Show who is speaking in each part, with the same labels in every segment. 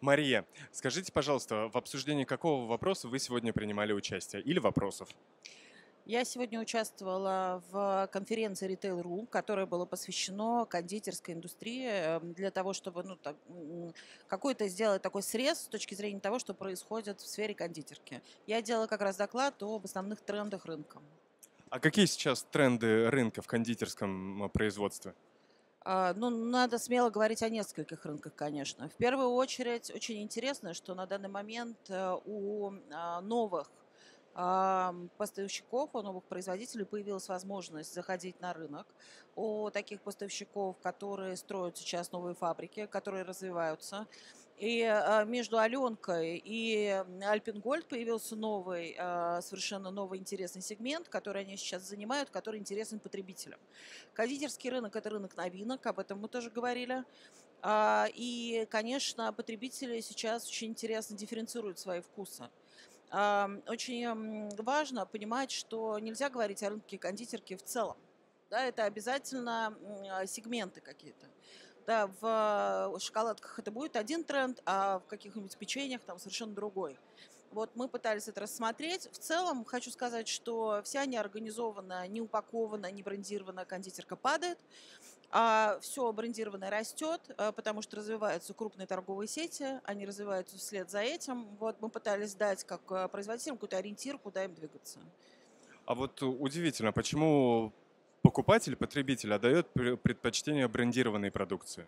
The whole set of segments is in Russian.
Speaker 1: Мария, скажите, пожалуйста, в обсуждении какого вопроса вы сегодня принимали участие или вопросов?
Speaker 2: Я сегодня участвовала в конференции Retail.ru, которая была посвящена кондитерской индустрии эм, для того, чтобы ну, так, какой-то сделать такой срез с точки зрения того, что происходит в сфере кондитерки. Я делала как раз доклад об основных трендах рынка.
Speaker 1: А какие сейчас тренды рынка в кондитерском производстве?
Speaker 2: А, ну, надо смело говорить о нескольких рынках, конечно. В первую очередь, очень интересно, что на данный момент э, у а, новых поставщиков, у новых производителей появилась возможность заходить на рынок. У таких поставщиков, которые строят сейчас новые фабрики, которые развиваются. И а, между Аленкой и Альпингольд появился новый, а, совершенно новый интересный сегмент, который они сейчас занимают, который интересен потребителям. Кондитерский рынок – это рынок новинок, об этом мы тоже говорили. А, и, конечно, потребители сейчас очень интересно дифференцируют свои вкусы. Очень важно понимать, что нельзя говорить о рынке кондитерки в целом. Да, это обязательно сегменты какие-то. Да, в шоколадках это будет один тренд, а в каких-нибудь печеньях там совершенно другой. Вот мы пытались это рассмотреть. В целом хочу сказать, что вся неорганизованная, не упакованная, не брендированная кондитерка падает. А все брендированное растет, э, потому что развиваются крупные торговые сети, они развиваются вслед за этим. Вот мы пытались дать как э, производителям какой-то ориентир, куда им двигаться.
Speaker 1: А вот удивительно, почему покупатель, потребитель отдает предпочтение брендированной продукции?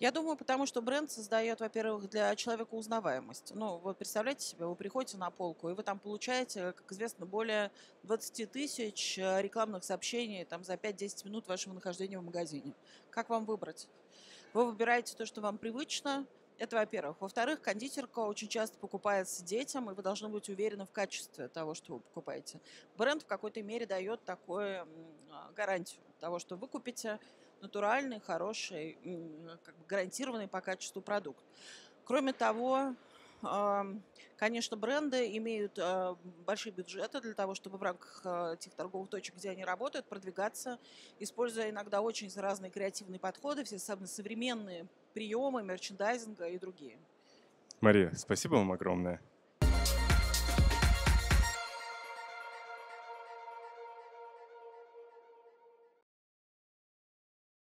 Speaker 2: Я думаю, потому что бренд создает, во-первых, для человека узнаваемость. Ну, вот представляете себе, вы приходите на полку, и вы там получаете, как известно, более 20 тысяч э, рекламных сообщений там, за 5-10 минут вашего нахождения в магазине. Как вам выбрать? Вы выбираете то, что вам привычно, это во-первых. Во-вторых, кондитерка очень часто покупается детям, и вы должны быть уверены в качестве того, что вы покупаете. Бренд в какой-то мере дает такую а, гарантию того, что вы купите натуральный, хороший, как бы гарантированный по качеству продукт. Кроме того, конечно, бренды имеют а, большие бюджеты для того, чтобы в рамках а, тех торговых точек, где они работают, продвигаться, используя иногда очень разные креативные подходы, все самые современные приемы мерчендайзинга и другие.
Speaker 1: Мария, спасибо вам огромное.